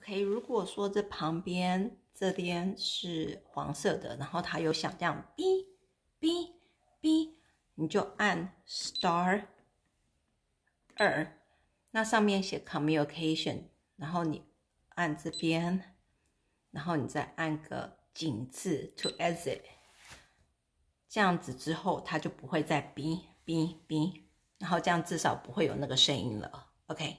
OK，如果说这旁边这边是黄色的，然后它有响这样哔哔哔，你就按 star 二，那上面写 communication，然后你按这边，然后你再按个井字 to exit，这样子之后它就不会再哔哔哔，然后这样至少不会有那个声音了。OK。